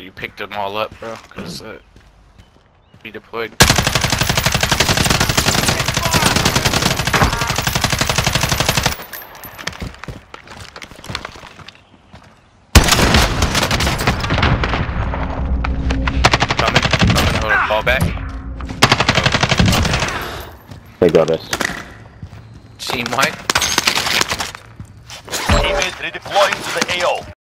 You picked them all up, bro, because uh, we deployed. Coming, fall back. They got us. Team white. Teammates redeploying to the AO.